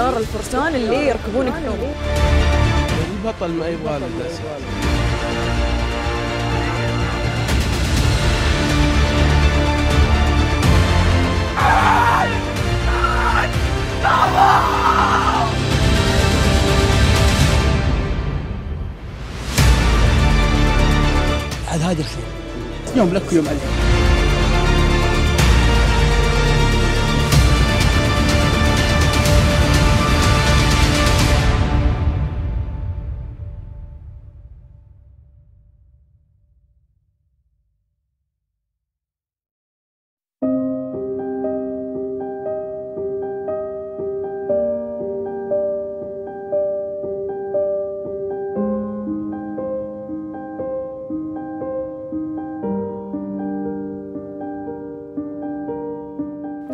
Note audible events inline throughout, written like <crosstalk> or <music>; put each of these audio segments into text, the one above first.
اختيار الفرسان اللي يركبون كنوب البطل ما يبغى. هذا هذا الخير يوم لك ويوم عليك.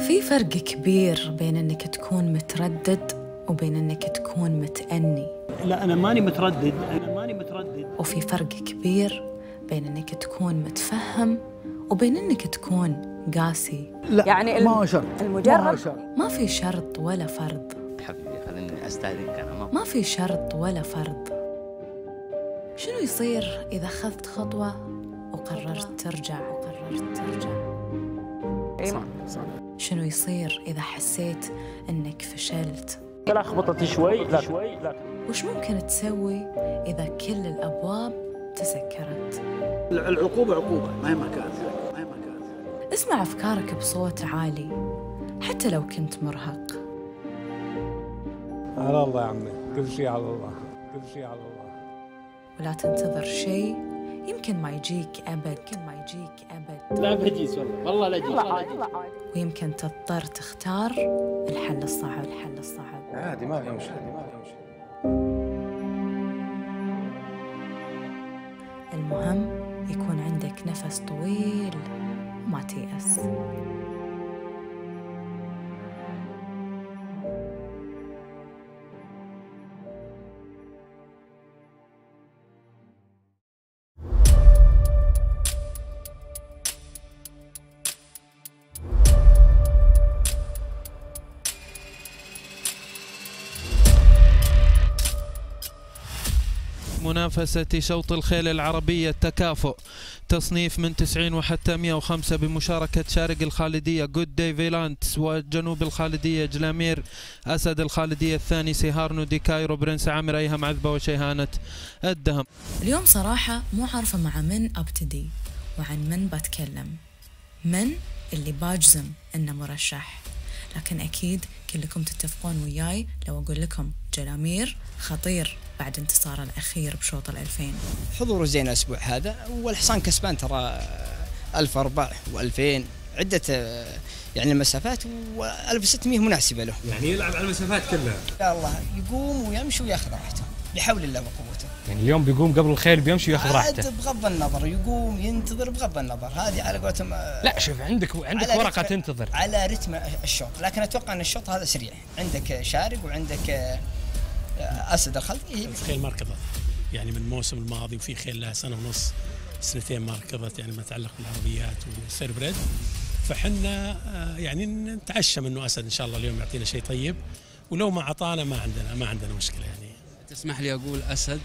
في فرق كبير بين إنك تكون متردد وبين إنك تكون متأني. لا أنا ماني متردد. أنا ماني متردد. وفي فرق كبير بين إنك تكون متفهم وبين إنك تكون قاسي. لا يعني ما شرط. المجرد- ما شرط. ما في شرط ولا فرض. حبيبي خليني استاذنك أنا ما ما في شرط ولا فرض. شنو يصير إذا أخذت خطوة وقررت ترجع؟ وقررت ترجع. صح صح. شنو يصير إذا حسيت إنك فشلت؟ لخبطت شوي لا. شوي لا. وش ممكن تسوي إذا كل الأبواب تسكرت؟ العقوبة عقوبة مهما كانت مهما كانت اسمع أفكارك بصوت عالي حتى لو كنت مرهق. على الله يا عمي كل شيء على الله كل شيء على الله. ولا تنتظر شيء يمكن ما يجيك أبد. يمكن ما يجيك أبد. لا بجيس والله. والله لا جيس والله. ويمكن تضطر تختار الحل الصعب الحل الصعب. عادي ما في مشكلة ما في مشكلة. المهم يكون عندك نفس طويل وما تيأس. منافسة شوط الخيل العربية التكافؤ تصنيف من 90 وحتى 105 بمشاركة شارق الخالدية جود داي فيلانتس وجنوب الخالدية جلامير أسد الخالدية الثاني سيهارنو دي كايرو برنس عامر أيهم عذبة وشيهانة الدهم. اليوم صراحة مو عارفة مع من أبتدي وعن من بتكلم. من اللي باجزم إنه مرشح. لكن أكيد كلكم تتفقون وياي لو أقول لكم جلامير خطير. بعد انتصاره الأخير بشوط الألفين. حضور زين الأسبوع هذا والحصان كسبان ترى 1000 أربع و2000 عدة آه، يعني المسافات و1600 مناسبة له. يعني يلعب على المسافات كلها. يا الله يقوم ويمشي وياخذ راحته بحول الله وقوته. يعني اليوم بيقوم قبل الخيل بيمشي وياخذ راحته. بغض النظر يقوم ينتظر بغض النظر. هذه على قولتهم آه، لا شوف عندك عندك ورقة تنتظر. على رتم الشوط. لكن أتوقع أن الشوط هذا سريع. عندك شارق وعندك آه، آه، أسد الخلف إيه، خيل ما ركضت يعني من الموسم الماضي وفي خيل لها سنة ونص سنتين ما ركضت يعني ما يتعلق بالعربيات والسير بريد. فحنا آه، يعني نتعشى منه أسد إن شاء الله اليوم يعطينا شيء طيب. ولو ما اعطانا ما عندنا ما عندنا مشكلة يعني. تسمح لي أقول أسد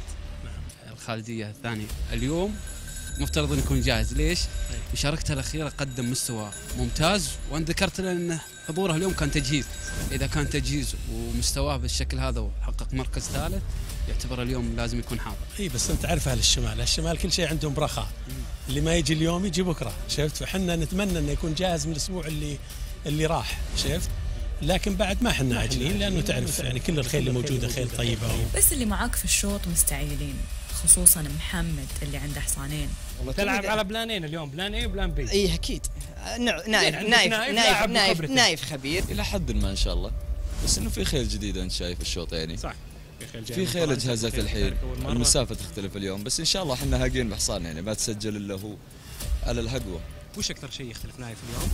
الخالديه الثاني اليوم مفترض إنه يكون جاهز ليش؟ مشاركته الأخيرة قدم مستوى ممتاز وانت ذكرت لنا إن حضوره اليوم كان تجهيز إذا كان تجهيز ومستواه بالشكل هذا وحقق مركز ثالث يعتبر اليوم لازم يكون حاضر إي بس أنت تعرف أهل الشمال، الشمال كل شيء عندهم برخاء اللي ما يجي اليوم يجي بكرة، شفت؟ فحنا نتمنى إنه يكون جاهز من الأسبوع اللي اللي راح، شفت؟ لكن بعد ما إحنا عاجلين لأنه تعرف يعني كل الخيل اللي موجودة خيل طيبة. بس اللي معاك في الشوط مستعجلين خصوصا محمد اللي عنده حصانين تلعب على plan ين اليوم plan A و plan B إي أكيد. نع- نايف عندك نايف نايف نايف نايف. نايف خبير. إلى حد ما إن شاء الله. بس إنه في خيل جديده أنت شايف الشوط يعني صح. في خيل جهزت الحين. أول. المسافة تختلف اليوم. بس إن شاء الله إحنا هاقين بحصان يعني ما تسجل إلا هو على الهقوه وش أكثر شيء يختلف نايف اليوم؟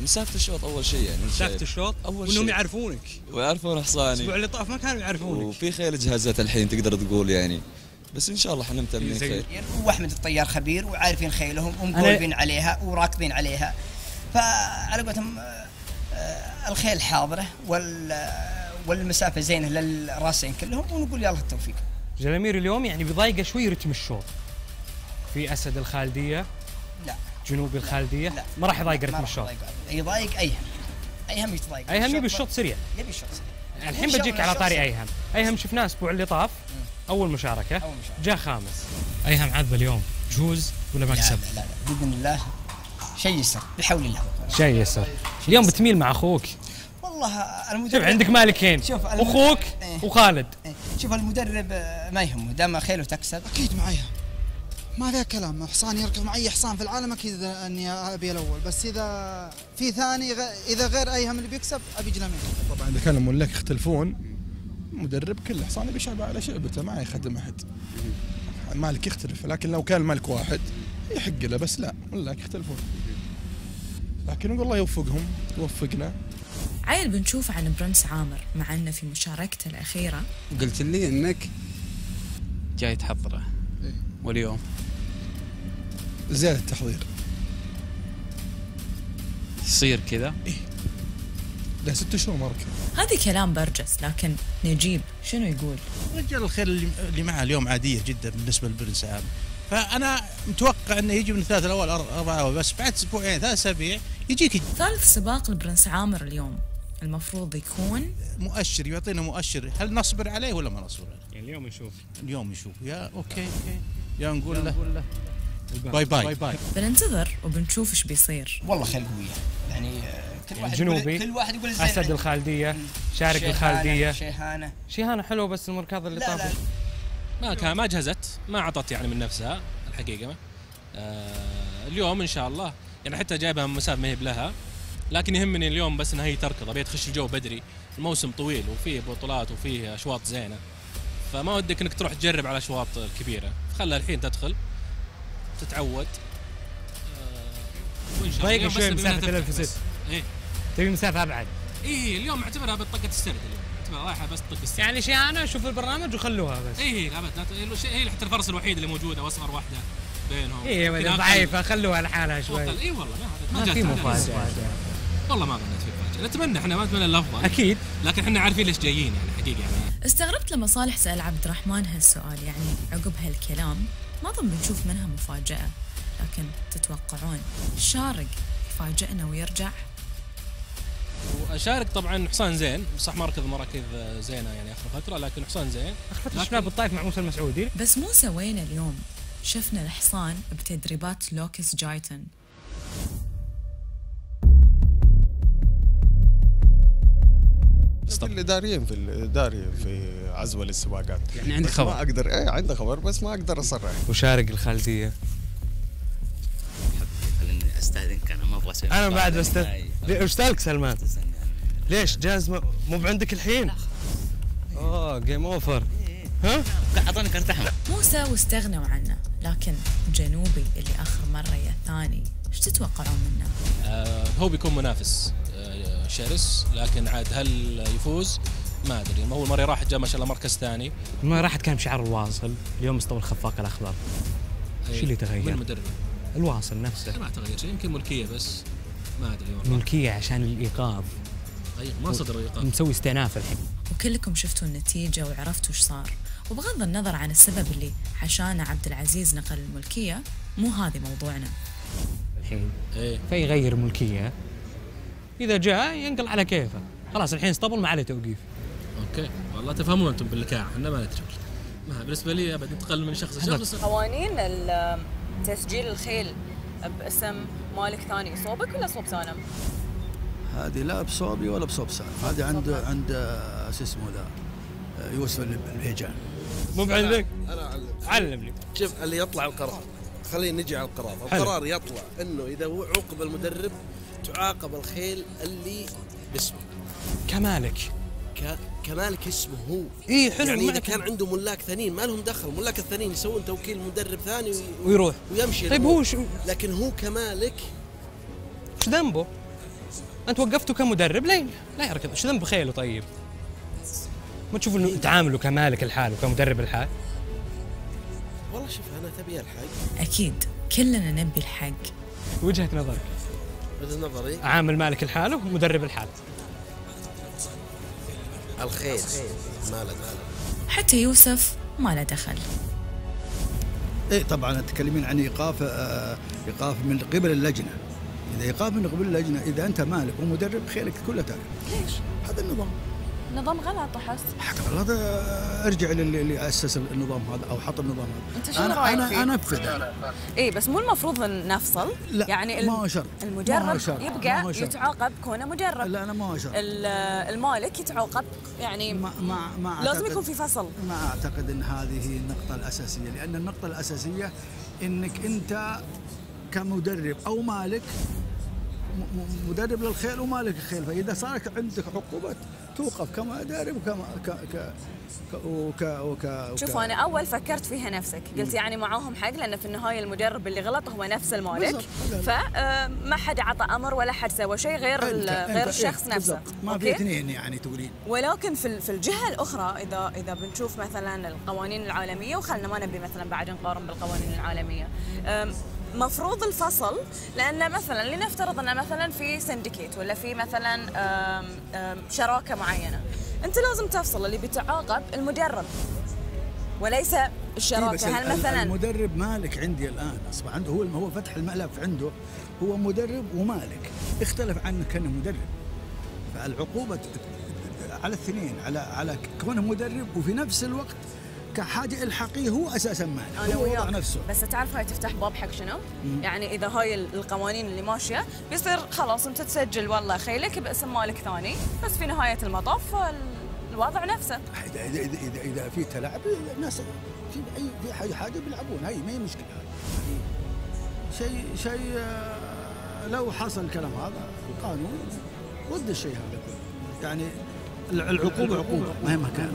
مسافة الشوط أول شيء يعني. شايف. الشوط أول وإنهم شيء. يعرفونك. ويعرفون حصاني الأسبوع اللي طاف ما كانوا يعرفونك. وفي خيل جهزت الحين تقدر تقول يعني بس إن شاء الله إحنا متاملين خير واحمد الطيار خبير وعارفين خيلهم ومقولبين عليها وراكضين عليها. فعلى قولتهم آه، الخيل حاضرة وال والمسافة زينة للراسين كلهم ونقول يلا التوفيق. جلامير اليوم يعني بيضايقه شوي رتم الشوط. في أسد الخالدية لا. جنوب الخالدية. لا. ما راح يضايق ما رتم راح الشوط. يضايق. ايهم ايهم يتضايق. ايهم يبي الشوط سريع. يبي الشوط سريع. الحين بجيك على طاري. ايهم ايهم شفناه الأسبوع اللي طاف. أول مشاركة. أول مشاركة. جاء خامس. ايهم عذبه اليوم جوز ولا لا لا لا لا بإذن الله شيء يسر بحول الله. شيء يسر. اليوم بتميل مع أخوك. والله المدرب شوف عندك مالكين. شوف أخوك إيه. وخالد. إيه. شوف المدرب آه، ما يهمه دام خيله تكسب أكيد معايا. ما فيها كلام. حصان يركض مع أي حصان في العالم أكيد أني أبي الأول. بس إذا في ثاني غ... إذا غير أيهم اللي بيكسب أبي جلامين. طبعا إذا كان الملاك يختلفون. مدرب كل حصان يبي شعبه على شعبته ما يخدم أحد. المالك يختلف لكن لو كان المالك واحد يحق له بس لا ملاك يختلفون. لكن نقول الله يوفقهم يوفقنا. عيل بنشوف عن برنس عامر مع إنه في مشاركته الأخيرة. قلت لي إنك جاي تحضره. واليوم. زيادة التحضير. يصير كذا؟ له ست شهور ما ركب. هذه كلام برجس لكن نجيب. شنو يقول؟ رجال الخيل اللي, اللي معه اليوم عادية جدا بالنسبة للبرنس عام. فأنا متوقع إنه يجي من الثلاث الأول أربعة أول، بس بعد أسبوعين ثلاث أسابيع يجيك ثالث سباق لبرنس عامر اليوم. المفروض يكون؟ مؤشر يعطينا مؤشر. هل نصبر عليه ولا ما نصبر عليه؟ يعني اليوم نشوف اليوم نشوف يا أوكي أوكي. يا نقول له. باي باي. باي باي. بننتظر وبنشوف إيش بيصير. والله خيل قوية. يعني آه، كل واحد الجنوبي يقول كل واحد يقول الزين أسد. الخالدية شارق شيهانة، الخالدية. شيهانة. شيهانة حلوة بس المركض اللي طاف ما كان ما جهزت ما أعطت يعني من نفسها الحقيقة. آه اليوم إن شاء الله. يعني حتى جايبها من مسافة ما هي بلها. لكن يهمني اليوم بس انها هي تركض. أبي تخش الجو بدري. الموسم طويل وفيه بطولات وفيه أشواط زينة. فما ودك إنك تروح تجرب على أشواط كبيرة. خلها الحين تدخل. تتعود. آه بس شوي مسافة تفتح الف بس. ست إيه. تبي مسافة أبعد. إيه اليوم اعتبرها بطاقة السرد اليوم. اعتبرها رايحه بس طق السرد. يعني شيهانه شوف البرنامج وخلوها بس. إيه لا ابد لا ت- هي حتى الفرس الوحيد اللي موجودة وأصغر واحدة بينهم. إيه أقل. ضعيفة خلوها لحالها شوي. اي والله ما ما جات في. مفاجأة. والله ما ظنيت في مفاجأة. نتمنى إحنا ما نتمنى الأفضل. أكيد. لكن إحنا عارفين ليش جايين يعني حقيقة يعني. استغربت لما صالح سأل عبد الرحمن هالسؤال يعني عقب هالكلام. ما ظن بنشوف منها مفاجأة لكن تتوقعون شارق يفاجئنا ويرجع؟ وشارك طبعا حصان زين صح ما ركض مراكز زينة يعني آخر فترة لكن حصان زين. آخر لكن- شفناه بالطايف مع موسى المسعودي؟ بس مو سوينا اليوم؟ شفنا الحصان بتدريبات لوكس جايتن. اللي دارين في داري في عزوة للسباقات يعني عندك خبر؟ ما أقدر إيه عندي خبر بس ما أقدر اصرح وشارق الخالدية خليني استاذنك أنا ما أبغى أسوي أنا بعد مقاطعة بست نهائي. إيش سألك سلمان؟ ليش جاهز مو بعندك الحين؟ اوه game over ها؟ اعطوني كرت أحمر موسى واستغنوا عنه لكن جنوبي اللي آخر مرة يا ثاني إيش تتوقعون منه؟ آه هو بيكون منافس شرس لكن عاد هل يفوز؟ ما أدري. اول مره راح جاء ما شاء الله مركز ثاني. ما راحت كان بشعار الواصل. اليوم مستوى الخفاق الاخضر إيش اللي من تغير؟ المدرب؟ الواصل نفسه. ما تغير شيء يمكن ملكية بس. ما أدري والله. ملكية عشان الإيقاظ. أي ما صدر ايقاف مسوي استئناف الحين. وكلكم شفتوا النتيجة وعرفتوا إيش صار. وبغض النظر عن السبب اللي عشانه عبد العزيز نقل الملكية مو هذه موضوعنا. الحين إيه. فيغير ملكية. إذا جاء ينقل على كيفه. خلاص الحين اسطبل ما عليه توقيف. أوكي. والله تفهمون أنتم باللكاع إحنا ما ندري. ما بالنسبة لي أبد ينتقل من شخص لشخص. قوانين تسجيل الخيل باسم مالك ثاني. صوبك ولا صوب سالم؟ هذه لا بصوبي ولا بصوب سالم. هذه عند عند آه، شو اسمه ذا؟ آه، يوسف الهيجان مو بعندك؟ أنا أعلم. علمني شوف اللي يطلع القرار. خلينا نجي على القرار. القرار يطلع إنه إذا هو عوقب المدرب تعاقب الخيل اللي باسمه كمالك ك... كمالك اسمه هو إيه، حلو، يعني إذا. كان عنده ملاك ثانيين ما لهم دخل ملاك الثانيين يسوون توكيل مدرب ثاني وي- ويروح. ويمشي طيب. هو شو- لكن هو كمالك إيش ذنبه؟ أنت وقفته كمدرب لا لا يركض إيش ذنب خيله طيب؟ ما تشوف إنه تعامله كمالك الحال وكمدرب الحال؟ والله شوف أنا تبي الحق أكيد كلنا نبي الحق وجهة نظرك وجهة نظري. عامل مالك الحال ومدرب الحال. الخيل ماله حتى يوسف ما له دخل. إيه طبعا تتكلمين عن إيقاف آه، إيقاف من قبل اللجنة. إذا إيقاف من قبل اللجنة إذا أنت مالك ومدرب خيلك كلها تاكل ليش؟ هذا النظام. نظام غلط أحس هذا ارجع للي اللي أسس النظام هذا أو حط النظام هذا أنت شو أنا رأيك أنا فيه؟ انفذ اي بس مو المفروض نفصل لا، يعني ما شرط. ما المجرب. ما يبقى شرط. يتعاقب كونه مجرب لا أنا ما شرط ال- المالك يتعاقب يعني ما ما ما لازم يكون في فصل ما أعتقد إن هذه هي النقطة الأساسية لأن النقطة الأساسية إنك أنت كمدرب أو مالك مدرب للخيل ومالك الخيل فإذا صارت عندك عقوبة توقف كمدرب وكما ك ك ك وك وك شوف أنا أول فكرت فيها نفسك. قلت يعني معاهم حق لأن في النهاية المدرب اللي غلط هو نفس المالك. فما حد عطى أمر ولا حد سوى شيء غير غير أنت- الشخص إيه، نفسه. ما في اثنين يعني تقولين. ولكن في في الجهة الأخرى إذا إذا بنشوف مثلا القوانين العالمية وخلنا ما نبي مثلا بعد نقارن بالقوانين العالمية. مفروض الفصل لأن مثلا لنفترض ان مثلا في سندكيت ولا في مثلا شراكة معينة. أنت لازم تفصل اللي بيتعاقب المدرب. وليس إيه، بس الشراكه هل ال- مثلا المدرب مالك عندي الآن أصبح عنده هو هو فتح الملف عنده هو مدرب ومالك. اختلف عنه كانه مدرب. فالعقوبة على الاثنين على على كونه مدرب وفي نفس الوقت كحاجة الحقيه هو أساسا مالك أنا وياك نفسه. بس تعرف هاي تفتح باب حق شنو؟ مم. يعني إذا هاي ال- القوانين اللي ماشية بيصير خلاص أنت تسجل والله خيلك باسم مالك ثاني بس في نهاية المطاف ال- الوضع نفسه. اذا اذا اذا إذا في تلاعب الناس في اي في حاجة بيلعبون هي ما هي مشكلة. شيء شيء آه، لو حصل الكلام هذا القانون ضد الشيء هذا كله. يعني العقوبة عقوبه مهما كانت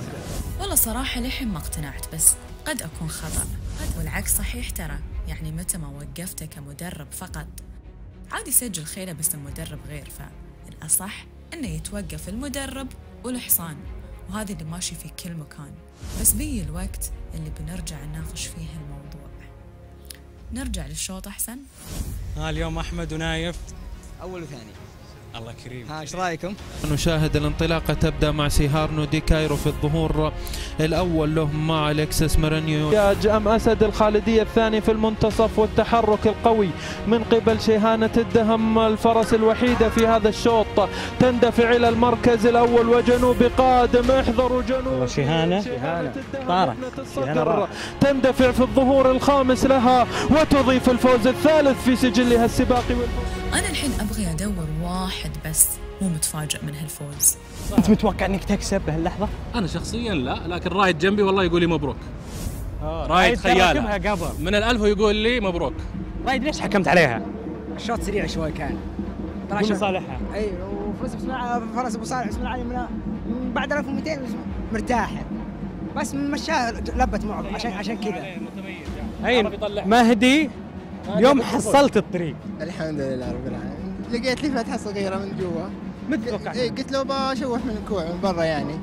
والله صراحة للحين ما اقتنعت بس قد أكون خطأ. والعكس صحيح ترى. يعني متى ما وقفته كمدرب فقط. عادي يسجل خيله باسم مدرب غير فالأصح إنه يتوقف المدرب والحصان. وهذا اللي ماشي في كل مكان. بس بيجي الوقت اللي بنرجع نناقش فيه الموضوع. نرجع للشوط أحسن؟ ها اليوم أحمد ونايف. أول وثاني. الله كريم. ها إيش رأيكم؟ نشاهد الانطلاقة تبدأ مع سيهارنو دي كايرو في الظهور الأول له مع أليكسس مارينيو ياج أم أسد الخالدية الثاني في المنتصف والتحرك القوي من قبل شيهانة الدهم الفرس الوحيدة في هذا الشوط. تندفع إلى المركز الأول وجنوب قادم احذروا جنوب. والله شيهانة. شيهانة طارت. شيهانة تندفع في الظهور الخامس لها وتضيف الفوز الثالث في سجلها السباقي والفوز أنا الحين أبغي أدور واحد بس مو متفاجئ من هالفوز. أنت متوقع إنك تكسب بهاللحظة؟ أنا شخصيا لا لكن رايد جنبي والله يقول لي مبروك. آه، رايد ترى خيال ركبها قبل. من الألف ويقول لي مبروك. رايد ليش حكمت عليها؟ الشوط سريع شوي كان. يكون لصالحها. اي وفوز بسم الله فرس ابو صالح بسم الله عليه من بعد 1200 مرتاح بس مشاها لبت معه عشان عشان كذا. اي مهدي اليوم حصلت الطريق. الحمد لله رب العالمين. لقيت لي فتحة صغيرة من جوا. متوقع. إيه قلت له بشوح من الكوع من برا يعني.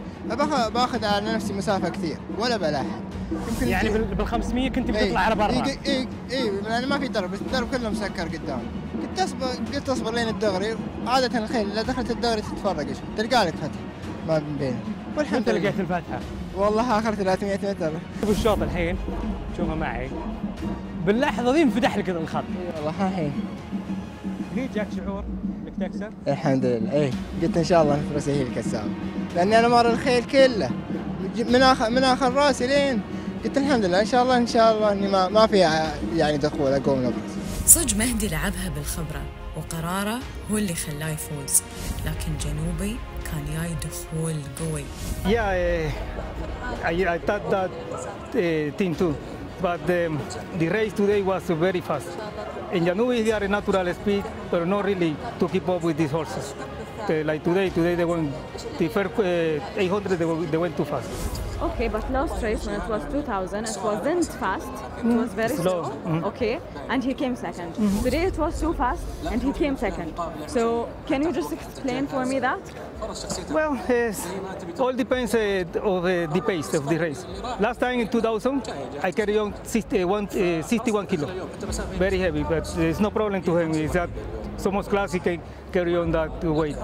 بأخذ على نفسي مسافة كثير ولا بلاحق. يمكن يعني بال 500 كنت إيه، بتطلع على برا. اي اي اي لأن ما في درب بس الدرب كله مسكر قدام. قلت اصبر قلت أصبر لين الدغري. عادة الخيل إذا دخلت الدغري تتفرق تلقى لك فتح ما بين. بينهم والحمد انت لله لقيت الفتحة. والله آخر 300 متر. شوف الشوط الحين. شوفها معي. باللحظة ذي انفتح لك الخط. والله ها الحين. في جاك شعور إنك تكسب؟ الحمد لله. إيه قلت إن شاء الله نفرسي هي الكسابه لأني أنا مر الخيل كله. من اخر من آخر رأسي لين. قلت الحمد لله إن شاء الله إن شاء الله إني ما ما في يعني دخول أقوم نبرز صج مهدي لعبها بالخبرة وقراره هو اللي خلاه يفوز. لكن جنوبي Going? Yeah, uh, I, I thought that uh, thing too. But um, the race today was very fast. In Janubi, they are natural speed, but not really to keep up with these horses. Uh, like today, today they went, the first eh, 800, they went, they went too fast. Okay, but last race when it was 2000, it wasn't fast. It mm-hmm. was very slow. slow. Mm -hmm. Okay, and he came 2nd mm -hmm. Today it was too fast, and he came second. So can you just explain for me that? Well, uh, all depends uh, of uh, the pace of the race. Last time in 2000, I carried on 61, uh, 61 kilo, very heavy, but it's no problem to him. It's that so much classic I carry on that weight.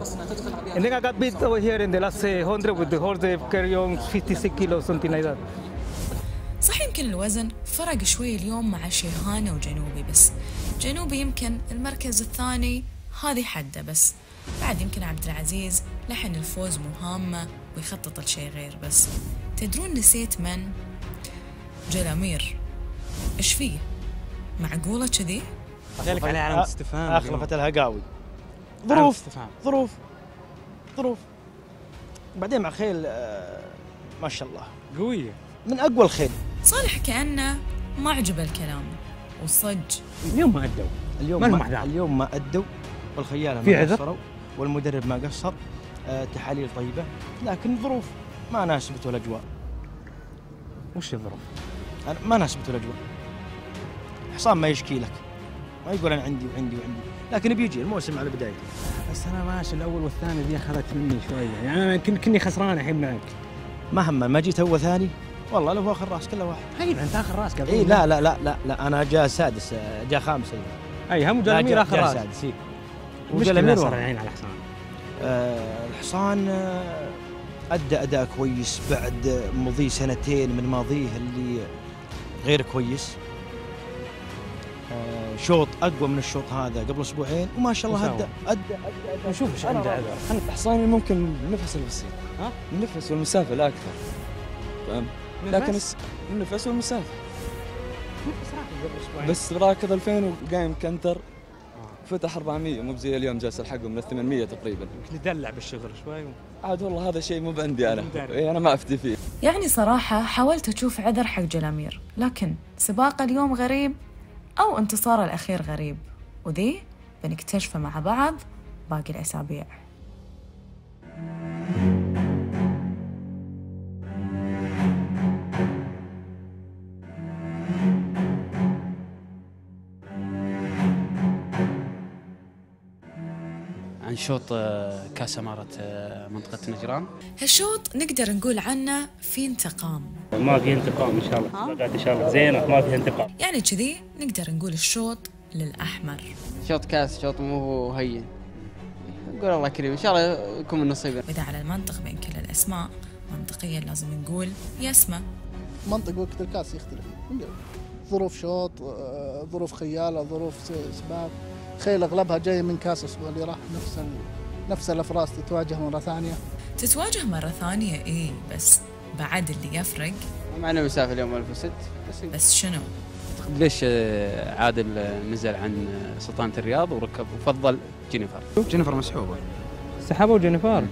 And then I got beat over here in the last uh, 100 with the horse they carry on 56 kilos, something like that. صح يمكن الوزن فرق شوي اليوم مع شيهانة وجنوبي بس جنوبي يمكن المركز الثاني هذه حده بس بعد يمكن عبد العزيز لحن الفوز مهامة ويخطط لشيء غير بس تدرون نسيت من؟ جلامير إيش فيه؟ معقولة كذي؟ لك عليه علامة استفهام اخلفت الهقاوي ظروف. ظروف ظروف بعدين مع خيل آه، ما شاء الله قوية من أقوى الخيل صالح كأنه ما عجبه الكلام وصج اليوم ما أدوا اليوم ما ما. اليوم ما أدوا والخياله في ما عذر؟ والمدرب ما قصر آه، تحاليل طيبة لكن ظروف ما ناسبته الأجواء. وش الظروف؟ أنا ما ناسبته الأجواء. حصان ما يشكي لك ما يقول أنا عندي وعندي وعندي لكن بيجي الموسم على بدايته. بس أنا ماشي الأول والثاني ذي أخذت مني شوية. يعني أنا كن كني خسران الحين معك. مهما ما جيت اول ثاني؟ والله لو آخر راس كله واحد. هاي أنت آخر راس قبل. اي لا لا لا لا لا أنا جاء سادس آه، جاء خامس. اي هم جاء- آخر جاء راس. سادس إي. وجلمير صار. العين على الحصان آه، الحصان آه، أدى أداء كويس بعد مضي سنتين من ماضيه اللي غير كويس. آه، شوط أقوى من الشوط هذا قبل أسبوعين وما شاء الله. ادى ادى ادى نشوف إيش عنده عذر حصاني ممكن النفس البسيط ها؟ النفس والمسافه لا أكثر فاهم لكن النفس والمسافه بس راكض 2000 وقايم كنتر. فتح 400 مو بزي اليوم جالس الحقه من ال 800 تقريبا يدلع بالشغل شوي عاد والله هذا شيء مو بعندي أنا. إيه أنا ما أفتي فيه. يعني صراحة حاولت أشوف عذر حق جلامير لكن سباق اليوم غريب أو انتصار الأخير غريب. وذي بنكتشفه مع بعض باقي الأسابيع. عن شوط آه، كأس إمارة آه، منطقة نجران. هالشوط نقدر نقول عنه في انتقام. ما في انتقام إن شاء الله. سباقات إن شاء الله. زينة ما فيها انتقام. يعني كذي نقدر نقول الشوط للأحمر. شوط كاس شوط مو هو هين. نقول الله كريم. إن شاء الله يكون من نصيبنا. وإذا على المنطق بين كل الأسماء منطقيا لازم نقول يسمى. منطق وقت الكاس يختلف. ظروف شوط آه، ظروف خيالة ظروف سباق. خيل أغلبها جاية من كاس الأسبوع اللي راح نفس. نفس الأفراس تتواجه مرة ثانية. تتواجه مرة ثانية؟ إيه بس بعد اللي يفرق. معنا مسافة اليوم 1006 بس بس شنو؟ ليش عادل نزل عن سلطنة الرياض وركب وفضل جينيفر؟ جينيفر مسحوبه سحبوا جينيفر.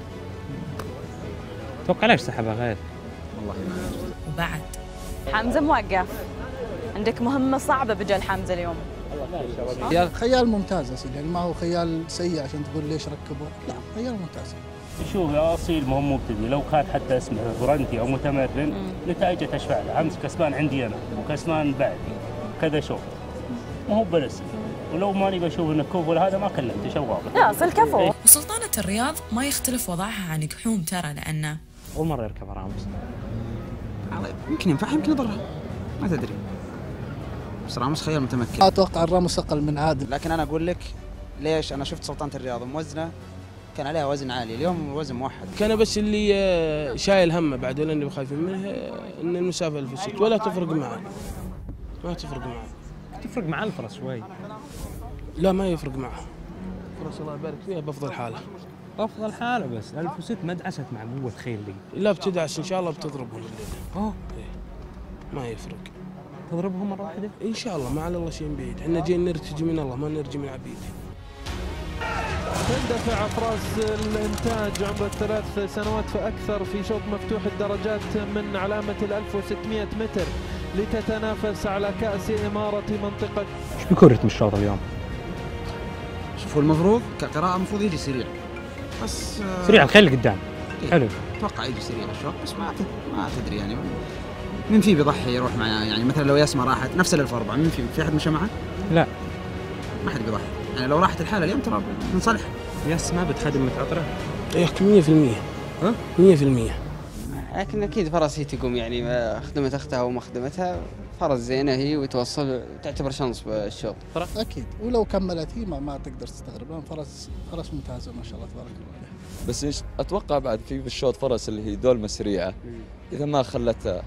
أتوقع ليش سحبها غير؟ والله ما وبعد؟ حمزة موقف. عندك مهمة صعبة بجل حمزة اليوم. خيال. ممتاز يا سيدي. يعني ما هو خيال سيء عشان تقول ليش ركبوا لا خيال ممتاز. شوف يا أصيل ما هو مبتدئ لو كان حتى اسمه apprentice أو متمرن نتائجه تشفع له. أمس كسبان عندي أنا وكسبان بعدي كذا شوط ما هو بلس ولو ماني بشوف انه كفو هذا ما كلمته شو واضح. لا أصل كفو. وسلطانة الرياض ما يختلف وضعها عن قحوم ترى لأنه أول مرة يركب رامز. يمكن ينفع يمكن يضرها. ما تدري. بس راموس خيال متمكن. أتوقع الراموس أقل من عادل. لكن أنا أقول لك ليش؟ أنا شفت سلطنة الرياض موزنة كان عليها وزن عالي اليوم الوزن موحد. كان بس اللي آه، شايل همه بعد ولا اللي خايفين منه إن المسافة الست ولا تفرق معه. ما تفرق معه. تفرق مع الفرس شوي. لا ما يفرق معه. فرص الله يبارك فيها بأفضل حالة. افضل حالة بس. 1006 ما دعست مع قوة خيل لي لا بتدعس إن شاء الله بتضربهم الليلة أوه. ما يفرق. تضربهم مرة واحدة؟ إن شاء الله ما على الله شيء بعيد. إحنا جايين نرتجي من الله ما نرجي من العبيد تندفع فراس الإنتاج عمره ثلاث سنوات فأكثر في شوط مفتوح الدرجات من علامة ال 1600 متر لتتنافس على كأس إمارة منطقة إيش بيكون رتم الشوط اليوم؟ شوفوا المفروض كقراءة المفروض يجي سريع. بس آه، سريع الخيل اللي قدام. إيه، حلو. أتوقع يجي سريع الشوط بس ما ما تدري يعني. مين في بيضحي يروح مع يعني مثلا لو يسمى راحت نفس ال 1004 مين في في أحد مشى معه؟ لا. ما حد بيضحي. يعني لو راحت الحالة اليوم ترى بنصلح يس ما بتخدم متعطرة؟ إيه 100% ها؟ 100% لكن أكيد فرس هي تقوم يعني خدمت أختها وما خدمتها فرس زينة هي وتوصل تعتبر شنص بالشوط. أكيد. ولو كملت هي ما, ما تقدر تستغرب لأن فرس فرس ممتازة ما شاء الله تبارك الله عليها بس إيش أتوقع بعد في في الشوط فرس اللي هي دولمه سريعه إذا ما خلتها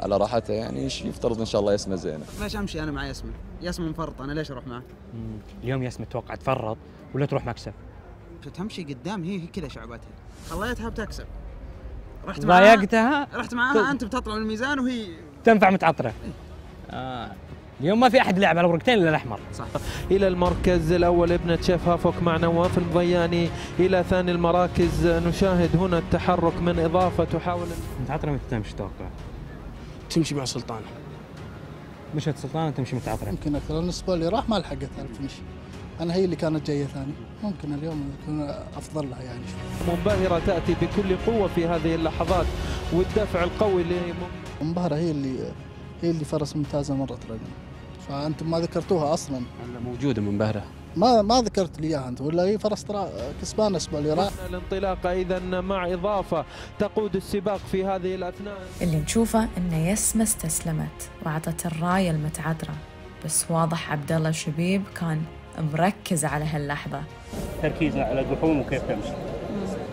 على راحتها يعني يفترض إن شاء الله يسمى زينه. ليش أمشي أنا مع ياسمين؟ ياسمين مفرط أنا ليش أروح معه؟ اليوم ياسمين تتوقع تفرط ولا تروح مكسب. تمشي قدام هي هي كذا شعبتها خليتها بتكسب. رحت معاها؟ ضايقتها رحت معاها أنت بتطلع من الميزان وهي تنفع متعطرة. آه. اليوم ما في أحد لعب على ورقتين إلا الأحمر. صح. إلى المركز الأول ابنة شيف هافوك مع نواف الضياني. إلى ثاني المراكز نشاهد هنا التحرك من إضافة تحاول متعطرة متى تمشي تتوقع؟ تمشي مع سلطان مشت سلطانة تمشي متعطره يمكن أكثر الأسبوع اللي راح ما لحقتها الفينش أنا هي اللي كانت جاية ثاني. ممكن اليوم يكون أفضل لها يعني. شوي منبهرة تأتي بكل قوة في هذه اللحظات والدفع القوي لم... منبهرة هي اللي هي اللي فرس ممتازة مرة ترى. فأنتم ما ذكرتوها أصلا. موجودة منبهره ما ما ذكرت لي إياها أنت ولا هي فرس ترى كسبان الأسبوع اللي راح. الانطلاقة إذا مع إضافة تقود السباق في هذه الأثناء. اللي نشوفه إن يسمى استسلمت وعطت الراية المتعذرة بس واضح عبد الله شبيب كان مركز على هاللحظة. تركيزنا على قحوم وكيف تمشي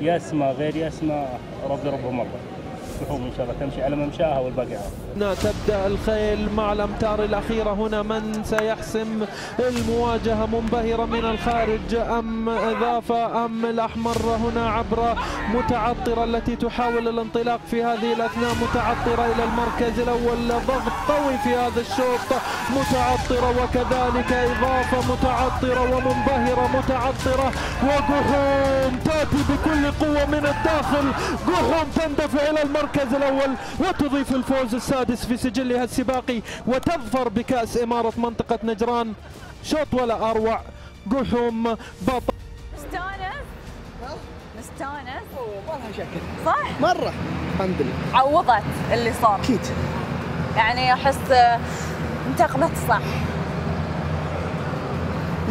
يسمى غير يسمى ربي ربه مرة. قحوم ان شاء الله تمشي على ممشاها والباقي هنا تبدأ الخيل مع الأمتار الأخيرة هنا. من سيحسم المواجهة منبهرة من الخارج؟ أم إضافة أم الأحمر هنا عبر متعطرة التي تحاول الانطلاق في هذه الأثناء؟ متعطرة إلى المركز الأول. ضغط قوي في هذا الشوط. متعطرة وكذلك إضافة. متعطرة ومنبهرة. متعطرة وقحوم تأتي بكل قوة من الداخل. قحوم تندفع إلى المركز الأول وتضيف الفوز السادس في سجلها السباقي وتظفر بكأس إمارة منطقة نجران. شوط ولا أروع. قحوم بطل. مستانس. مستانس. ما لها شك صح. مرة. الحمد لله. عوضت اللي صار. أكيد. يعني أحس آه، انتقمت صح.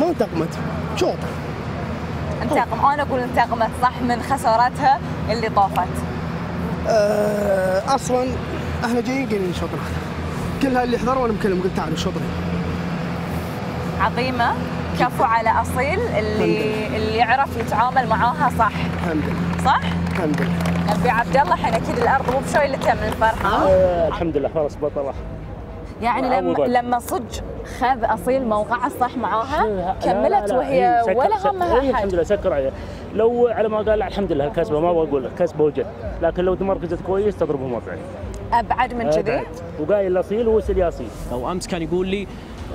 ما انتقمت. شوط انتقم. أنا أقول انتقمت صح من خسارتها اللي طافت. آه، أصلا إحنا جايين قايلين الشوط الاخير كل هاللي حضروا وأنا مكلم قلت تعالوا الشوط. عظيمة. كفو على أصيل اللي اللي يعرف يتعامل معاها صح. الحمد لله. صح؟ الحمد لله. نبي عبد الله الحين أكيد الأرض مو بشوي اللي من الفرحه آه الحمد لله فرس بطلة. يعني لما. لما صدق خذ أصيل موقعها الصح معاها كملت لا، وهي هي سكر- ولا همها احد الحمد لله سكر عليها. لو على ما قال الحمد لله كسبه ما بقول لك كسبة وجد. لكن لو تمركزت كويس تضربهم اربعين أبعد من كذي. وقايل الأصيل ووسل ياسين. وامس كان يقول لي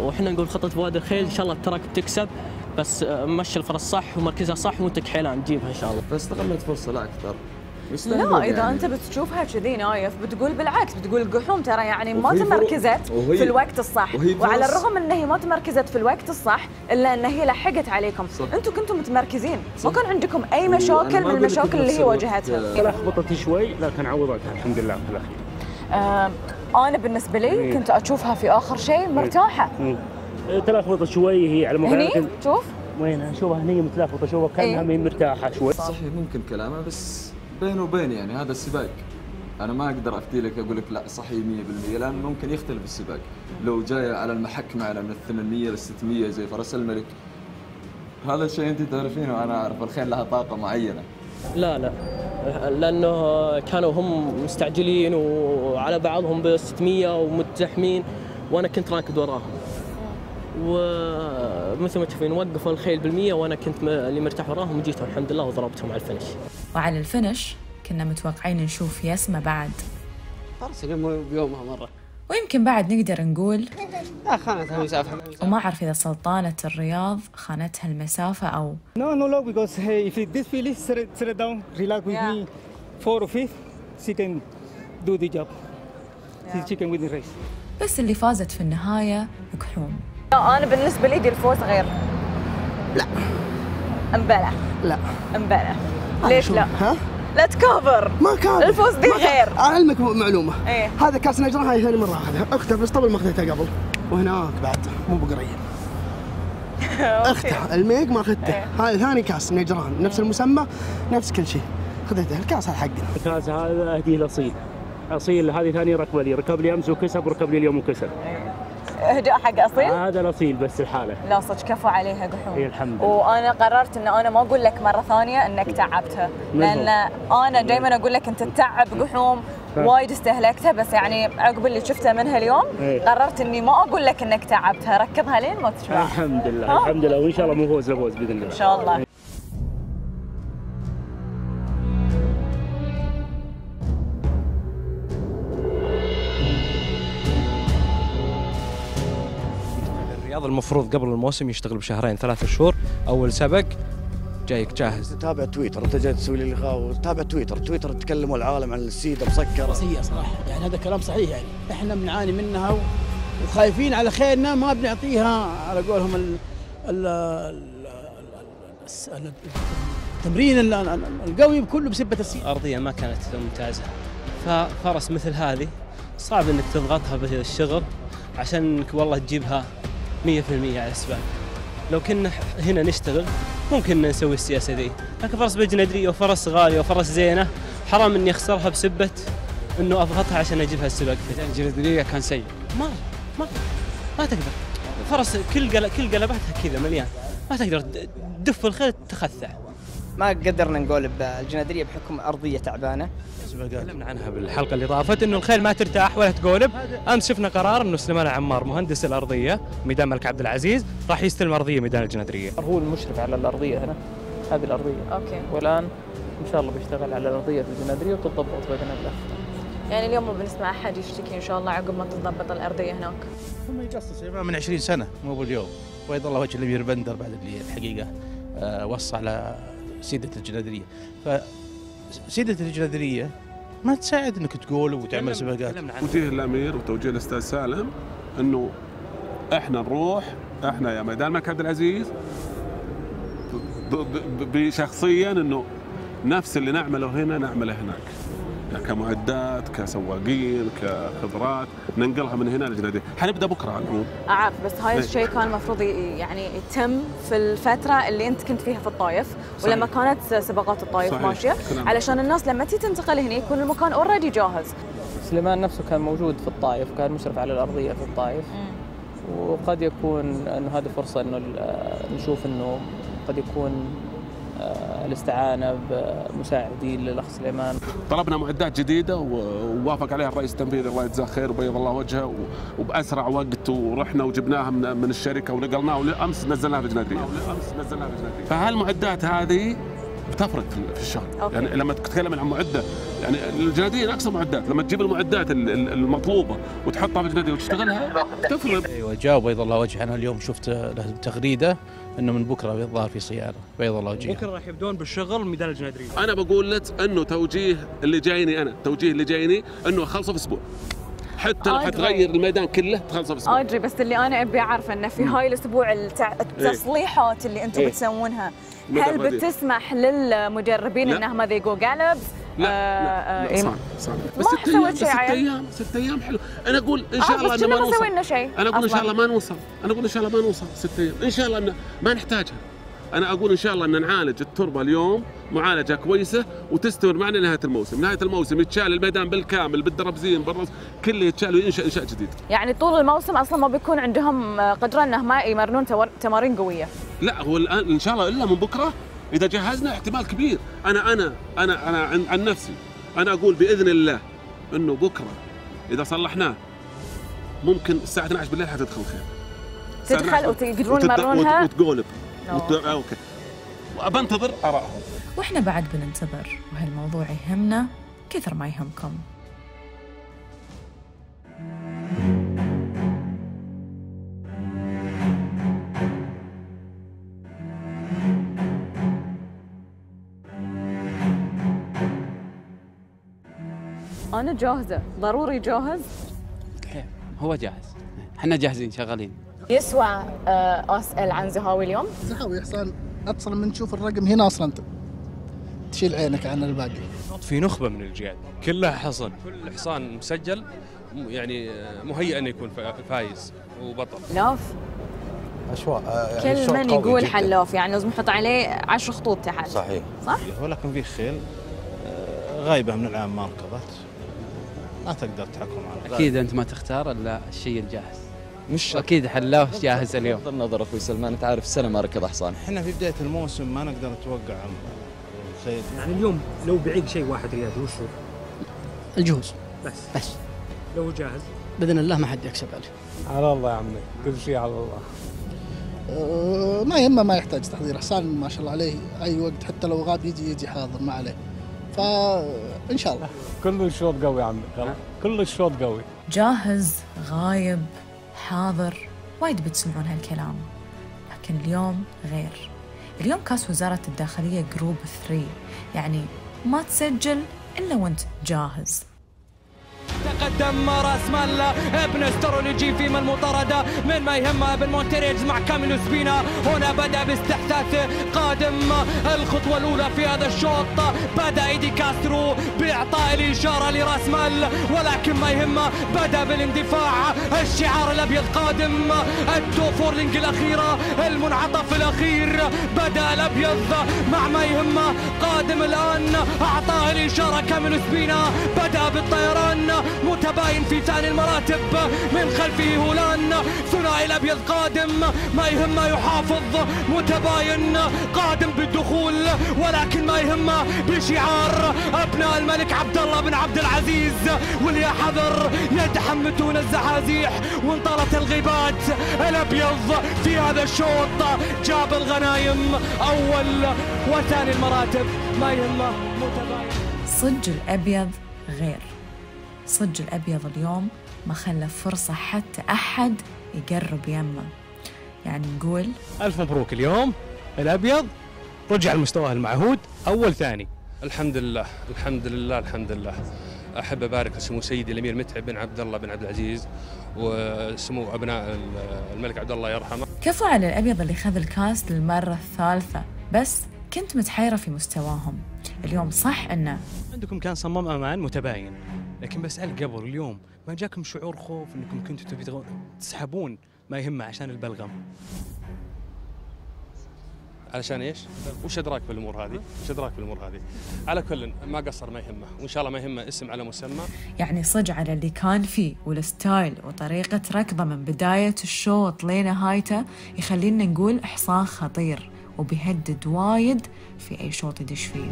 وإحنا نقول خطة فؤاد الخيل إن شاء الله تراك بتكسب بس مشي الفرص صح ومركزها صح وأنت كحيلان. تجيبها إن شاء الله. فاستغلت فرصة لا أكثر. لا إذا أنت بتشوفها كذي نايف بتقول بالعكس بتقول قحوم ترى يعني ما تمركزت في الوقت الصح. وهي وعلى الرغم إن هي ما تمركزت في الوقت الصح إلا إن هي لحقت عليكم. أنتم كنتم متمركزين. ما كان عندكم أي مشاكل من المشاكل اللي هي واجهتها. لخبطت شوي لكن عوضتها الحمد لله في الاخير آه أنا بالنسبة لي. كنت أشوفها في آخر شيء مرتاحة. مم. تلخبطت شوي هي على هني؟ شوف. وين؟ شوفها هني متلخبطة شوفها كانها إيه. مرتاحة شوي. صحيح ممكن كلامه بس بينه وبين يعني هذا السباق. أنا ما أقدر أفتي لك أقول لك لا صحيح 100% لأن ممكن يختلف السباق. لو جاي على المحك معنا من ال 800 لل 600 زي فرس الملك هذا الشيء أنت تعرفينه وأنا أعرف الخيل لها طاقة معينة. لا لا. لأنه كانوا هم مستعجلين وعلى بعضهم ب 600 ومتزحمين وأنا كنت راكد وراهم. ومثل ما تشوفين وقفوا الخيل بالمية وأنا كنت اللي مرتاح وراهم وجيتهم الحمد لله وضربتهم على الفنش وعلى الفنش كنا متوقعين نشوف يسمى بعد. اليوم بيومها مرة. ويمكن بعد نقدر نقول لا خانتها مسافه وما أعرف إذا سلطانة الرياض خانتها المسافة أو No, no, no, because hey, if this filly settle, settle down, relax with me, four or fifth, she can do the job. She, she can win the race. بس اللي فازت في النهاية كحوم لا أنا بالنسبة لي دي الفوز غير. لا. امبلا لا. امبلا ليش لا؟ ها؟ لا تكفر ما كان. الفوز دي. غير اعلمك معلومة. إيه. هذا كاس نجران هاي ثاني مرة أخذها. اختها في الاسطبل ما أخذتها قبل. وهناك بعد مو بقريب. <laughs> اختها. الميق ما أخذته. هاي ثاني كاس نجران نفس المسمى نفس كل شيء. أخذته. الكاس هذا حقنا الكاس هذا اهديه الاصيل أصيل هذه ثاني ركبة لي. ركب لي أمس وكسب وركب لي اليوم وكسب. اهداء حق أصيل؟ هذا الاصيل بس الحالة. لا صدق كفو عليها قحوم. هي الحمد لله. وأنا قررت إن أنا ما أقول لك مرة ثانية إنك تعبتها. لأن أنا دائما أقول لك أنت تتعب قحوم وايد استهلكتها بس يعني عقب اللي شفته منها اليوم. قررت إني ما أقول لك إنك تعبتها. ركضها لين ما تشبع الحمد لله؟ الحمد لله. وإن شاء الله من فوز لفوز بإذن الله. إن شاء الله. الرياض المفروض قبل الموسم يشتغل بشهرين ثلاثة شهور أول سبق جايك جاهز. تتابع تويتر أنت جاي تسوي لي لقاء وتابع تويتر. تويتر تكلموا العالم عن السيدة مسكرة. سيئة صراحة يعني هذا كلام صحيح يعني. إحنا بنعاني منها و- وخايفين على خيرنا ما بنعطيها على قولهم ال ال التمرين ال- ال- القوي كله بسبة السيئة أرضية ما كانت ممتازة. ففرس مثل هذه صعب إنك تضغطها بالشغل عشان انك والله تجيبها 100% على السباق. لو كنا هنا نشتغل ممكن نسوي السياسة ذي. لكن فرس بجندري وفرس غالية وفرس زينة حرام إني أخسرها بسبة إنه أضغطها عشان اجيبها السباق الجلدريه كان سيء. ما ما ما تقدر. فرس كل قل... كل قلباتها كذا مليان. ما تقدر تدف الخيل تخثع. ما قدرنا نقول بالجنادريه بحكم أرضية تعبانة. تكلمنا عنها بالحلقة اللي طافت إنه الخيل ما ترتاح ولا تقولب. أمس شفنا قرار إنه سليمان عمار مهندس الأرضية ميدان الملك عبد العزيز راح يستلم أرضية ميدان الجنادريه هو المشرف على الأرضية هنا هذه الأرضية. أوكي. والآن إن شاء الله بيشتغل على الأرضية في الجنادريه وتضبط باذن الله يعني اليوم ما بنسمع أحد يشتكي إن شاء الله عقب ما تضبط الأرضية هناك. هم يقصص من 20 سنة مو باليوم. ويض الله وجه الأمير بندر بعد اللي الحقيقة آه، وصى على سيدة الجنادرية. فسيده الجنادرية ما تساعد إنك تقول وتعمل سباقات. توجيه الأمير وتوجيه الأستاذ سالم إنه إحنا نروح إحنا يا ميدان الملك عبد العزيز بشخصيا إنه نفس اللي نعمله هنا نعمله هناك. كمعدات كسواقين كخبرات. ننقلها من هنا للجنادير حنبدأ بكرة على العموم أعرف بس هاي. الشيء كان المفروض يعني يتم في الفترة اللي أنت كنت فيها في الطايف ولما كانت سباقات الطايف صحيح. ماشية. كلام. علشان الناس لما تيجي تنتقل هنا يكون المكان اوريدي جاهز. سليمان نفسه كان موجود في الطائف كان مشرف على الأرضية في الطائف. وقد يكون إنه هذه فرصة إنه نشوف إنه قد يكون الاستعانة بمساعدين للأخ سليمان. طلبنا معدات جديدة ووافق عليها الرئيس التنفيذي. الله يجزاه خير وبيض الله وجهه وبأسرع وقت ورحنا وجبناها من من الشركة ونقلناها وامس نزلناها في الجنادريه امس نزلناها في الجنادريه فهالمعدات هذه بتفرق في الشغل أوكي. يعني لما تتكلم عن معده يعني الجناديه أقصى معدات لما تجيب المعدات ال- ال- المطلوبة وتحطها في الجناديه وتشتغلها تفرق. أيوه جاوب بيض الله وجهه. أنا اليوم شفت له تغريدة إنه من بكرة الظاهر في صيانه بيض الله وجهه بكرة راح يبدون بالشغل ميدان الجنادريه أنا بقول لك إنه توجيه اللي جايني أنا توجيه اللي جايني إنه اخلصه في أسبوع حتى لو. حتغير الميدان كله تخلصه في أسبوع أدري بس اللي أنا أبي أعرفه إنه في هاي الأسبوع التع... التصليحات اللي أنتم إيه. بتسوونها هل. بتسمح للمدربين. انهم يذيقوا قلب؟ لا آه، لا, إيه. لا صعب صعب. ما بس ست سويت أيام شيء ست. أيام ست أيام حلو. أنا أقول إن آه، شاء الله بس إنه ما نوصل. سوينا شيء أنا أقول إن شاء. الله ما نوصل. أنا أقول إن شاء الله ما نوصل. ست أيام. إن شاء الله انه ما نحتاجها. أنا أقول إن شاء الله إن نعالج التربة اليوم معالجة كويسة وتستمر معنا نهايه الموسم، نهاية الموسم يتشال الميدان بالكامل بالدربزين بالرص كله يتشال وينشأ إنشاء جديد. يعني طول الموسم أصلا ما بيكون عندهم آه، قدرة انه ما يمرنون تمارين قوية. لا هو الآن إن شاء الله إلا من بكرة إذا جهزنا احتمال كبير، أنا أنا أنا أنا عن, عن نفسي أنا أقول بإذن الله إنه بكرة إذا صلحناه ممكن الساعة 12 بالليل حتدخل خير. تدخل 12 وتقدرون؟ وت- وتقولب أوه. وت... أوكي وبنتظر ارائهم وإحنا بعد بننتظر وهالموضوع يهمنا كثر ما يهمكم أنا جاهزة. ضروري جاهز؟ هو جاهز. إحنا جاهزين شغالين. يسوى آه، أسأل عن زهاوي اليوم. زهاوي إحسان أصلا من تشوف الرقم هنا أصلا. انت تشيل عينك عن الباقي. في نخبة من الجياد كلها حصن. كل حصان مسجل. يعني مهيئ انه يكون فا- فايز وبطل. لاف اشواء آه، كل الشوط من يقول. حلاف يعني لازم نحط عليه عشر خطوط تحت. صحيح. صح؟ ولكن في خيل آه، غايبة من العام ما ركضت ما تقدر تحكم عليها أكيد أنت ما تختار إلا الشيء الجاهز. مش أكيد حلاف جاهز اليوم. بغض النظر أخوي سلمان أنت عارف السنة ما ركض حصان إحنا في بداية الموسم ما نقدر نتوقع الخيل يعني اليوم لو بعيد شيء واحد رياضي وش هو؟ الجهوز. بس. بس. لو جاهز؟ بإذن الله ما حد يكسب عليه. على الله يا عمي. كل شيء على الله. أه، ما يهمه ما يحتاج تحضير. حسان ما شاء الله عليه أي وقت حتى لو غاب يجي يجي حاضر ما عليه. فان شاء الله. كل الشوط قوي يا عمي كل الشوط قوي. جاهز غايب حاضر. وايد بتسمعون هالكلام. لكن اليوم غير. اليوم كاس وزارة الداخلية Group 3 يعني ما تسجل إلا وأنت جاهز. تقدم راس مال ابن استرولوجي في المطاردة من ما يهمه ابن مونتريج مع كاميلو سبينا. هنا بدأ باستحداث قادم. الخطوة الأولى في هذا الشوط. بدأ إيدي كاسترو بإعطاء الإشارة لراس مال. ولكن ما يهمه بدأ بالاندفاع. الشعار الأبيض قادم. ال two furlong الأخيرة. المنعطف الأخير. بدأ الأبيض. مع ما يهمه قادم الآن. أعطاه الإشارة كاميلو سبينا. بدأ بالطيران. متباين في ثاني المراتب من خلفه هولان. ثنائي الأبيض قادم ما يهمه يحافظ. متباين قادم بالدخول ولكن ما يهمه بشعار. أبناء الملك عبد الله بن عبد العزيز واليا حذر يتحمتون الزحازيح. وانطلت الغيبات الأبيض في هذا الشوط. جاب الغنايم أول وثاني المراتب. ما يهمه متباين. صج الأبيض غير. صج الأبيض اليوم ما خلى فرصة حتى أحد يقرب يمه. يعني نقول ألف مبروك اليوم الأبيض. رجع لمستواه المعهود أول ثاني. الحمد لله الحمد لله الحمد لله. أحب أبارك لسمو سيدي الأمير متعب بن عبد الله بن عبد العزيز وسمو أبناء الملك عبد الله يرحمه. كفو على الأبيض اللي خذ الكاس للمرة الثالثة بس كنت متحيرة في مستواهم. اليوم صح أنه عندكم كان صمام أمان متباين. لكن بسأل قبل اليوم ما جاكم شعور خوف أنكم كنتوا تبي تسحبون ما يهمه عشان البلغم علشان إيش؟ وش إدراك بالأمور هذه؟ وش إدراك بالأمور هذه؟ على كل ما قصر ما يهمه، وإن شاء الله ما يهمه اسم على مسمى، يعني صج على اللي كان فيه والستايل وطريقة ركضه من بداية الشوط لنهايته يخلينا نقول حصان خطير وبيهدد وايد في أي شوط يدش فيه.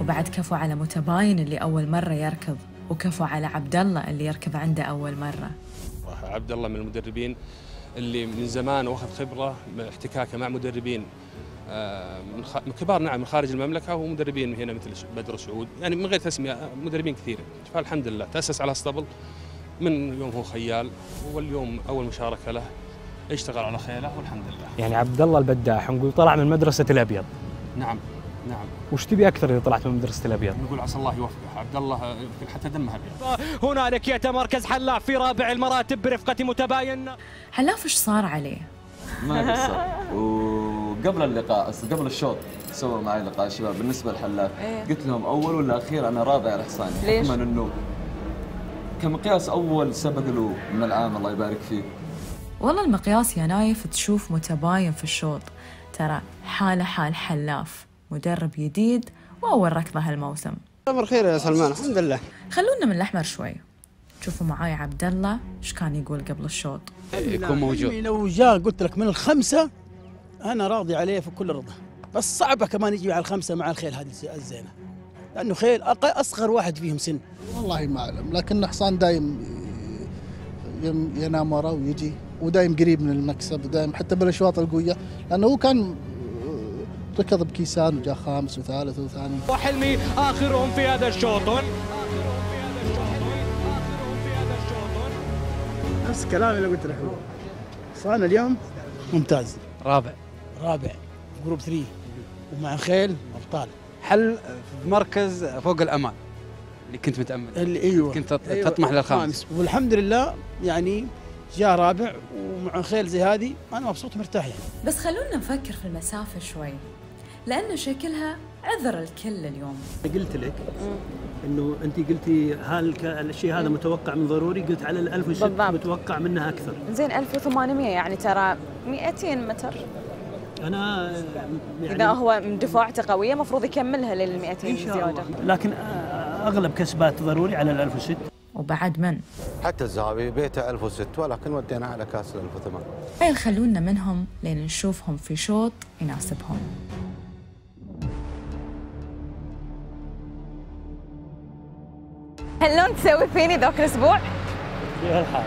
وبعد كفو على متباين اللي أول مرة يركض وكفو على عبد الله اللي يركض عنده أول مرة. عبد الله من المدربين اللي من زمان واخذ خبرة احتكاكه مع مدربين آه، من كبار نعم من خارج المملكة ومدربين هنا مثل بدر سعود. يعني من غير تسمية آه، مدربين كثير فالحمد لله تأسس على اسطبل من يوم هو خيال واليوم أول مشاركة له. يشتغل على خيله والحمد لله. يعني عبد الله البداح نقول طلع من مدرسة الأبيض. نعم نعم. وش تبي أكثر إذا طلعت من مدرسة الأبيض؟ نقول عسى الله يوفقه عبد الله يمكن حتى دمه أبيض. هنالك يتمركز حلاف في رابع المراتب برفقة متباين. حلاف إيش صار عليه؟ ما قصر وقبل اللقاء قبل الشوط سووا معي لقاء شباب بالنسبة للحلاف إيه. قلت لهم أول ولا أخير أنا راضي على حصاني ليش؟ حكما إنه كمقياس أول سبق له من العام الله يبارك فيه. والله المقياس يا نايف تشوف متباين في الشوط. ترى حالة حال حلاف مدرب جديد وأول ركضة هالموسم. أمر خير يا سلمان الحمد لله. خلونا من الأحمر شوي. شوفوا معاي عبد الله إيش كان يقول قبل الشوط. يكون موجود. لو جاء قلت لك من الخمسة أنا راضي عليه في كل رضا. بس صعبة كمان يجي مع الخمسة مع الخيل هذه الزينة. لأنه خيل أق- أصغر واحد فيهم سن. والله ما أعلم لكن حصان دايم يم- ينام ورا ويجي. ودايم قريب من المكسب ودايم حتى بالاشواط القوية. لأنه هو كان ركض بكيسان وجاء خامس وثالث وثاني. وحلمي آخرهم في هذا الشوط نفس الكلام اللي قلت لك حصان اليوم ممتاز. رابع. رابع. جروب 3 ومع خيل أبطال. حل في مركز فوق الامال اللي كنت متأمل. اللي أيوه. كنت أيوة، تطمح للخامس. والحمد لله يعني جاء رابع ومع خيل زي هذه أنا مبسوط مرتاح يعني. بس خلونا نفكر في المسافة شوي لأن شكلها عذر الكل اليوم. قلت لك إنه انت قلتي هل الشيء هذا متوقع من ضروري قلت على ال 1006 بالضبط. متوقع منها أكثر. زين 1800 يعني ترى 200 متر. أنا يعني إذا هو من دفاعته قوية المفروض يكملها لل 200 إن شاء زيادة. الله. لكن أغلب كسبات ضروري على ال 1006 وبعد من؟ حتى الزهابي بيته 1006 ولكن ودينا على كاس ال 1008 غير خلونا منهم لين نشوفهم في شوط يناسبهم. هلون تسوي فيني ذاك الأسبوع؟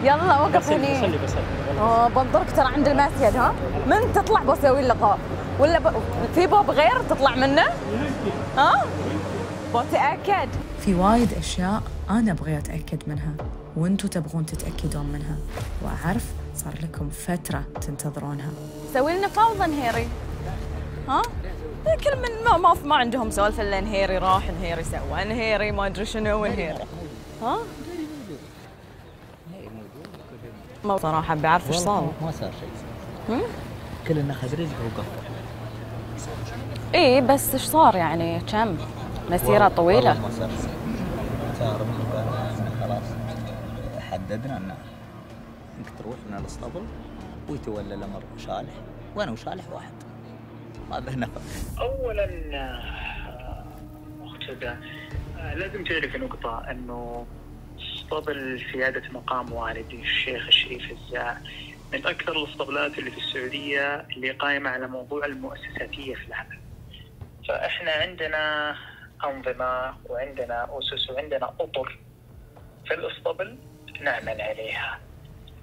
يلا وقف هني بصلي بصلي آه بنظرك ترى عند المسجد ها؟ من تطلع بسوي اللقاء؟ ولا ب... في باب غير تطلع منه؟ ها؟ بتاكد في وايد أشياء أنا أبغي أتأكد منها وأنتوا تبغون تتأكدون منها. وأعرف صار لكم فترة تنتظرونها. سوي لنا فوضى نهيري ها؟ كل من ما ما, ما عندهم سوالف إلا نهيري راح نهيري سوى نهيري ما أدري شنو نهيري ها؟ ما صراحة بيعرف إيش صار. ما صار شيء. هم؟ كلنا اخذ رزقه وقفل إيه بس إيش صار يعني؟ كم؟ مسيرة طويلة. والله ما صار شيء. صار خلاص حددنا أن أنك تروح من الأسطبل ويتولى الأمر صالح وأنا وصالح واحد. هذا نفق اولا آه، مقتدى آه، لازم تعرف نقطة إنه اسطبل سيادة مقام والدي الشيخ الشريف الزاع. من أكثر الأسطبلات اللي في السعودية اللي قائمة على موضوع المؤسساتية في العمل. فإحنا عندنا انظمة وعندنا أسس وعندنا أطر في الاسطبل نعمل عليها.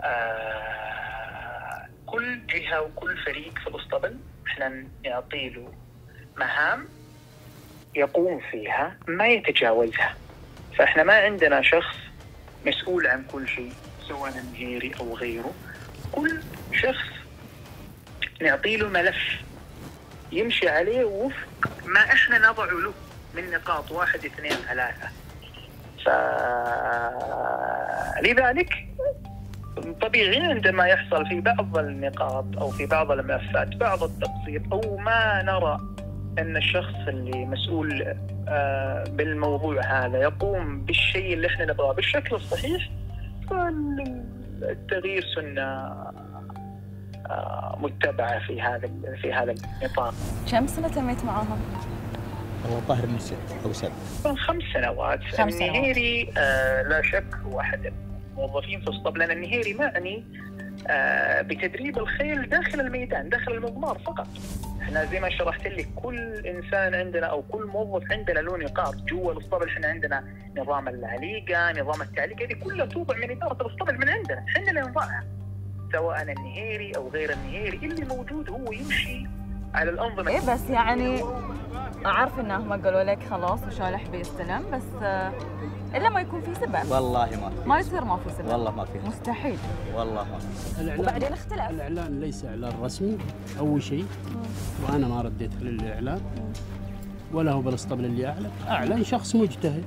آه، كل جهة وكل فريق في الاسطبل إحنا نعطي له مهام يقوم فيها ما يتجاوزها. فإحنا ما عندنا شخص مسؤول عن كل شيء سواء النهيري أو غيره. كل شخص نعطي له ملف يمشي عليه وفق ما إحنا نضع له. من نقاط واحد اثنين ثلاثة فلذلك طبيعي عندما يحصل في بعض النقاط أو في بعض الملفات بعض التقصير أو ما نرى أن الشخص اللي مسؤول آه، بالموضوع هذا يقوم بالشيء اللي إحنا نبغاه بالشكل الصحيح فالتغيير سنة آه، متبعة في هذا في هذا النطاق. كم سنة تميت معاهم؟ والله الظاهر انه ست أو سبع خمس سنوات خمس سنوات. النهيري آه لا شك هو احد الموظفين في الاسطبل لأن النهيري معني آه بتدريب الخيل داخل الميدان داخل المضمار فقط. إحنا زي ما شرحت لك كل إنسان عندنا أو كل موظف عندنا له نقاط جوا الاسطبل إحنا عندنا نظام العليقة نظام التعليق. هذه كلها توضع من إدارة الاسطبل من عندنا. إحنا اللي نضعها سواء النهيري أو غير النهيري اللي موجود هو يمشي على الأنظمة. إيه بس يعني أعرف انهم قالوا لك خلاص وشالح بيستلم بس آه، إلا ما يكون في سبب. والله ما في. ما يصير ما في سبب. والله ما في. مستحيل. والله ما في. الإعلان- وبعدين اختلف. الإعلان ليس إعلان رسمي أول شيء. وأنا ما رديت على الإعلان. ولا هو بالاسطبل اللي أعلن. أعلن شخص مجتهد.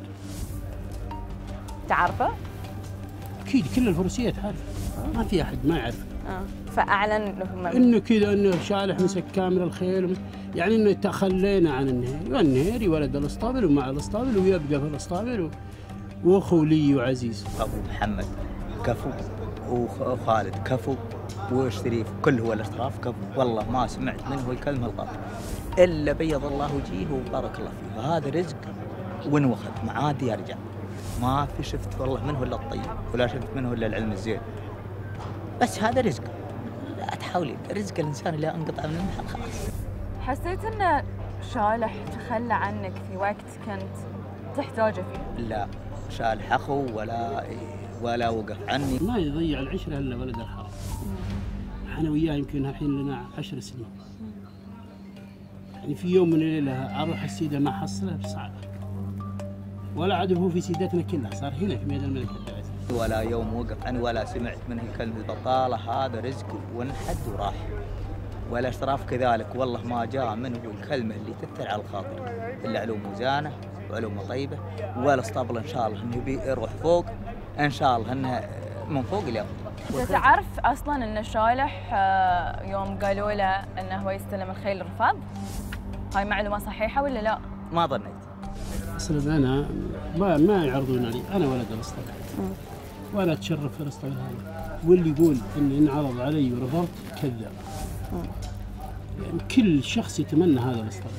تعرفه؟ أكيد كل الفروسية تعرف. ما في أحد ما يعرف آه. فأعلن انهم إنه كذا إنه شالح مسك كامل الخيل يعني إنه تخلينا عن النهيري والنهيري ولد الأسطبل ومع الأسطبل ويبقى في الأسطبل و- وأخو لي وعزيز. أبو محمد كفو وخ- وخالد كفو وشريف كل هو الاشراف كفو. والله ما سمعت منه كلمه الغلط. إلا بيض الله وجهه وبارك الله فيه. وهذا رزق ونوخذ. معاد يرجع ما في شفت والله منه إلا الطيب ولا شفت منه إلا العلم الزين. بس هذا رزق. لا تحاولي رزق الإنسان اللي أنقطع من المحل خلاص. حسيت ان شالح تخلى عنك في وقت كنت تحتاجه فيه. لا شال أخو ولا ولا وقف عني. ما يضيع العشرة إلا ولد الحرام. إحنا وياه يمكن الحين لنا عشر سنين. يعني في يوم من الليلة أروح السيدة ما حصله صعب ولا عاد هو في سيدتنا كلها صار هنا في ميدان الملك عبد العزيز ولا يوم وقف. عني ولا سمعت منه كلمة بطالة. هذا رزق وانحد وراح. ولا اشتراف كذلك. والله ما جاء منه الكلمة اللي تثر على الخاطر. إلا علوم وزانة وعلوم طيبة ولا أسطبل إن شاء الله إنه يبي يروح فوق. إن شاء الله إنه من فوق اليوم انت تعرف أصلا إن شالح آه، يوم قالوا له إنه هو يستلم الخيل رفض هاي معلومة صحيحة ولا لا؟ ما ظنيت. أصلا أنا ما ما يعرضون علي أنا ولد الاسطبل وأنا اتشرف في الاسطبل هذا. واللي يقول اني انعرض علي ورفضت كذاب. يعني كل شخص يتمنى هذا الاسطبل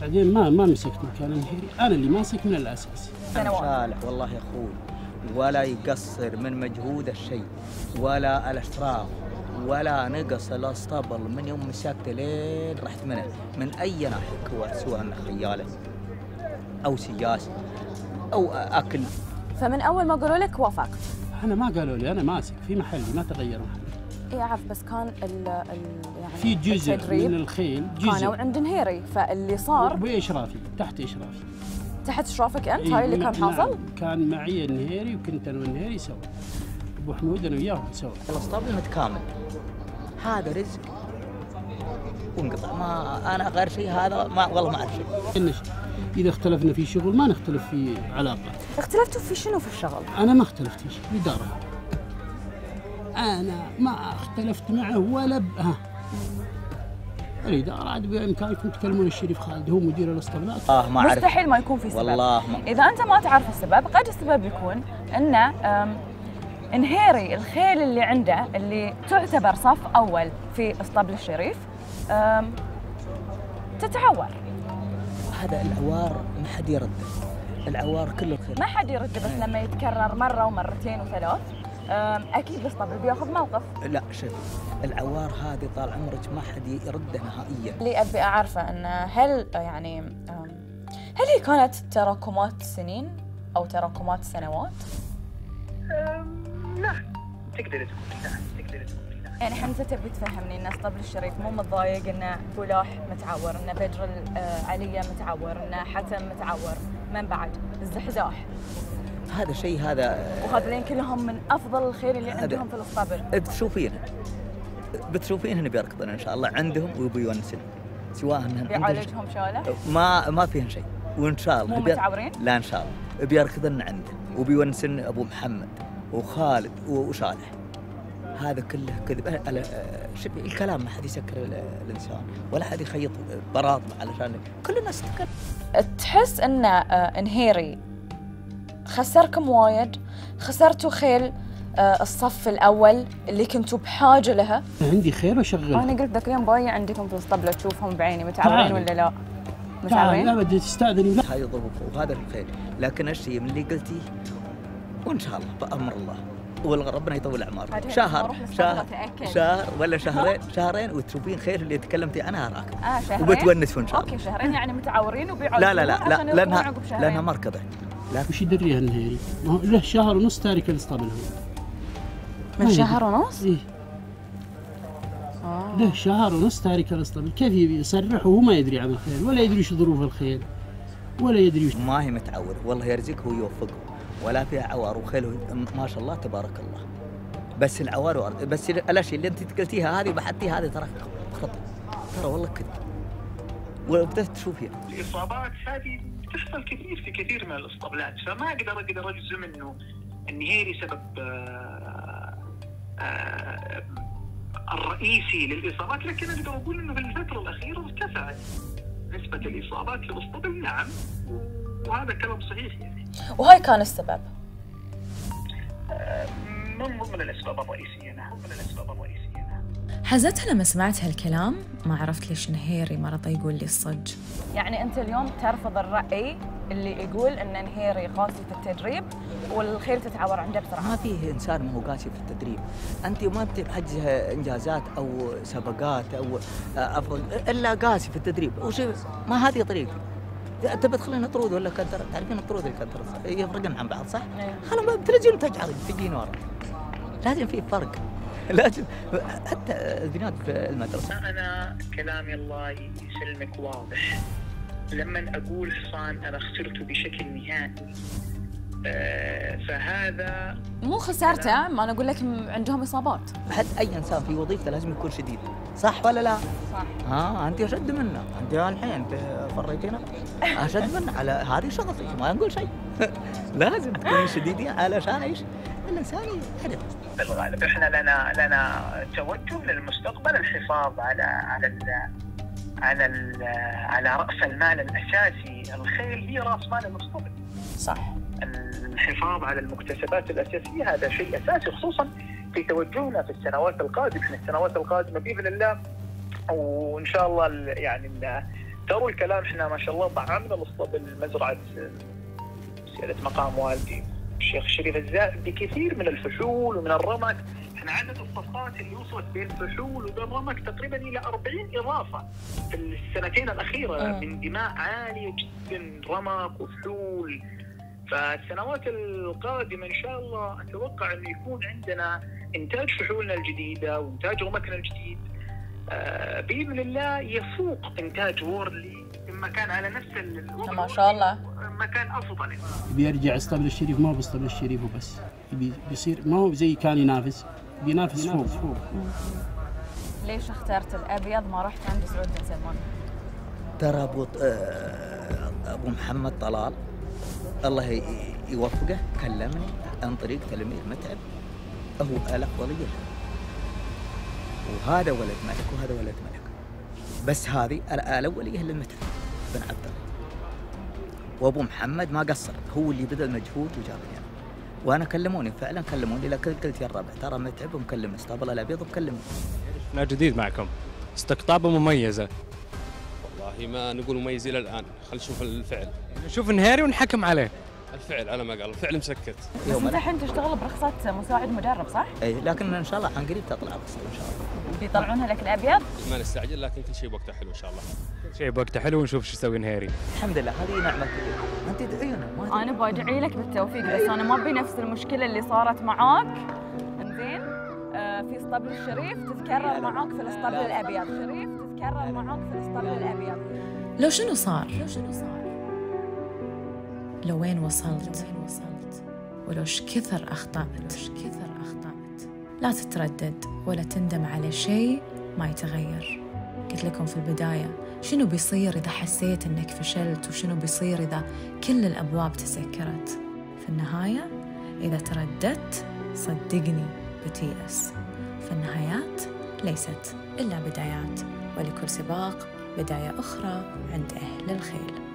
بعدين ما ما مسكت مكان الهيري أنا اللي ماسك من الأساس. صالح والله يا أخوي ولا يقصر من مجهود الشيء ولا الاشتراك ولا نقص الأسطبل من يوم مسكته لين رحت منه. من أي ناحية؟ سواء انه خياله أو سياسي أو أكل. فمن أول ما قالوا لك وافقت أنا ما قالوا لي أنا ماسك في محلي ما تغير محلي اي اعرف بس كان ال ال يعني في جزء من الخيل جزء. كانوا عند نهيري فاللي صار باشرافي تحت اشرافي تحت اشرافك أنت إيه، هاي اللي كان نعم، حاصل كان معي النهيري وكنت أنا والنهيري سوا أبو حمود أنا وياه سوا الاسطبل متكامل هذا رزق. وانقطع ما أنا غير شيء هذا ما والله ما أعرف شيء. إذا اختلفنا في شغل ما نختلف في علاقة. اختلفتوا في شنو في الشغل؟ أنا ما اختلفت في شيء الاداره أنا ما اختلفت معه ولا ب... ها. الإدارة عاد بإمكانكم تكلمون الشريف خالد هو مدير الاسطبلات آه ما أعرف. مستحيل ما يكون في سبب. والله ما إذا أنت ما تعرف السبب قد السبب يكون إن أم، انهيري الخيل اللي عنده اللي تعتبر صف أول في اسطبل الشريف تتعور. هذا العوار ما حد يرد العوار كله خير. ما حد يرد بس لما يتكرر مرة ومرتين وثلاث أكيد الاسطبل بياخذ موقف. لا شوف العوار هذه طال عمرك ما حد يرده نهائيا. اللي أبي أعرفه إن هل يعني هل هي كانت تراكمات سنين أو تراكمات سنوات؟ نعم تقدر تقول نعم تقدر تقول. يعني حمزة تبي تفهمني إن أسطبل الشريف مو متضايق ان فلاح متعور ان بدر العلية متعور ان حتم متعور من بعد؟ الزحزاح. هذا شيء هذا وهذولين كلهم من أفضل الخيل اللي عندهم في الأسطبل. بتشوفين. بتشوفين هنا بيركضون إن شاء الله. عندهم ويبي يونسون سواء بيعالجهم شاله ما ما فيهم شيء. وإن شاء الله مو متعورين؟ لا إن شاء الله. بيركضن عنده وبيونسن أبو محمد وخالد وصالح هذا كله كذب. أه- أه- شوف الكلام ما حد يسكر ال- الإنسان ولا حد يخيط براطم علشان كل الناس تتكلم تحس إن آه، انهيري خسركم وايد خسرتوا خيل الصف الأول اللي كنتوا بحاجة لها. عندي خير وشغل أنا قلت ذاك اليوم بايع عندكم في الاسطبل تشوفهم بعيني تعال. ولا لا؟ متعورين لا بدي تستأذني. لا هاي ظروف وهذا الخير لكن الشيء من اللي قلتيه وإن شاء الله بأمر الله. وربنا يطول اعماركم عاد شهر شهر. شهر ولا شهرين شهرين وتشوفين خير اللي تكلمتي عنها راكب آه شهرين. شاء الله. أوكي شهرين يعني متعورين وبيعالجون لا لا لا لا لأنها. لأنها ما ركضت وش يدريها هو له شهر ونص تارك الاسطبل هو من شهر. ونص؟ إيه. آه. له شهر ونص تارك الاسطبل كيف يبي يصرح وهو ما يدري عن الخيل ولا يدري وش ظروف الخيل ولا يدري وش ما هي متعود والله يرزقه ويوفقه. ولا فيها عوار. وخيله ما شاء الله تبارك الله. بس العوار بس الأشياء اللي انت قلتيها هذه بحطيها هذه ترى خطأ. ترى والله كذب. وبدأت تشوفيها الإصابات هذه بتحصل كثير في كثير من الاسطبلات فما أقدر أقدر أجزم انه النهيري سبب آه، آه، الرئيسي للإصابات. لكن أقدر أقول إنه في الفترة الأخيرة ارتفعت نسبة الإصابات في الاسطبل نعم. وهذا كلام صحيح يعني. وهاي كان السبب. من ضمن الأسباب الرئيسية نعم من الأسباب الرئيسية حزتها لما سمعت هالكلام ما عرفت ليش نهيري ما رضى يقول لي الصج. يعني أنت اليوم ترفض الرأي اللي يقول إن نهيري قاسي في التدريب والخيل تتعور عنده بسرعة ما فيه إنسان ما هو قاسي في التدريب. أنت ما بتحجز إنجازات أو سباقات أو افضل إلا قاسي في التدريب. وش ما هذه طريقتي؟ تبي تخلينا طرود ولا كنتر تعرفين الطرود الكنتر يفرقن عن بعض صح؟ خلهم بتلزم تجعل تجين ورا. لازم في فرق. <laughs> لازم. حتى البنات في المدرسة. أنا كلامي الله يسلمك واضح. لما أقول حصان أنا خسرته بشكل نهائي. فهذا مو خسارته ما أنا أقول لك عندهم إصابات. حتى أي إنسان في وظيفته لازم يكون شديد. صح ولا لا؟ صح. ها انت أشد منه. انت الحين انت فريتينا أشد <laughs> منه. على هذه شغلتي ما نقول شيء. <laughs> لازم تكون شديدين علشان إيش؟ الإنسان هدف في الغالب إحنا لنا لنا توجه للمستقبل الحفاظ على على ال على ال على رأس المال الأساسي. الخيل هي رأس مال المستقبل. صح. الحفاظ على المكتسبات الأساسية هذا شيء أساسي خصوصا في توجهنا في السنوات القادمة إحنا السنوات القادمة بإذن الله وإن شاء الله ال- يعني تروا الكلام إحنا ما شاء الله طعمنا الاسطبل مزرعه سيادة مقام والدي الشيخ شريف الزاهد بكثير من الفحول ومن الرمك إحنا عدد الصفات اللي وصلت بين فحول وبين رمك تقريبا إلى 40 إضافة في السنتين الأخيرة مم. من دماء عالية جدا رمك وفحول فالسنوات القادمة إن شاء الله أتوقع إنه يكون عندنا إنتاج فحولنا الجديده وانتاج رمكنا الجديد. آه، بإذن الله يفوق إنتاج وورلي مما كان على نفس الوضع ما شاء الله. مكان أفضل. بيرجع اسطبل الشريف ما هو باسطبل الشريف وبس بيصير ما هو زي كان ينافس. بينافس فوق. فوق. ليش اخترت الأبيض؟ ما رحت عند سعود بن سلمان. ترى ابو آه، أبو محمد طلال الله يوفقه كلمني عن طريق تلميذ متعب هو الافضليه له. وهذا ولد ملك وهذا ولد ملك. بس هذه ال- الأولية للمتعب بن عبد الله. وأبو محمد ما قصر هو اللي بذل مجهود وجابني أنا وأنا كلموني فعلا كلموني لكن قلت يا الربع ترى متعب ومكلم اسطبل الابيض ومكلمني لا جديد معكم. استقطابه مميزة. والله ما نقول مميز إلى الآن. خل نشوف الفعل. نشوف نهيري ونحكم عليه. الفعل على ما قال الفعل مسكت. بس انت الحين تشتغل برخصة مساعد مدرب صح؟ اي لكن إن شاء الله عن قريب تطلع القصة إن شاء الله. بيطلعونها لك الأبيض؟ ما نستعجل لكن كل شيء بوقته حلو إن شاء الله. شيء بوقته حلو ونشوف شو يسوي نهيري الحمد لله هذه نعمة كبيرة. أنت ادعينا ما أنا بدعي لك بالتوفيق بس أنا ما أبي نفس المشكلة اللي صارت معاك. إنزين آه في اسطبل الشريف تتكرر معاك في الاسطبل الأبيض. شريف تتكرر معاك في الاسطبل الأبيض. لو شنو صار؟ لو شنو صار؟ لو وين وصلت؟ ولو إيش كثر أخطأت؟ إيش كثر اخطأت لا تتردد ولا تندم على شيء ما يتغير. قلت لكم في البداية شنو بيصير إذا حسيت إنك فشلت؟ وشنو بيصير إذا كل الأبواب تسكرت؟ في النهاية إذا ترددت صدقني بتيأس. فالنهايات ليست إلا بدايات ولكل سباق بداية أخرى عند أهل الخيل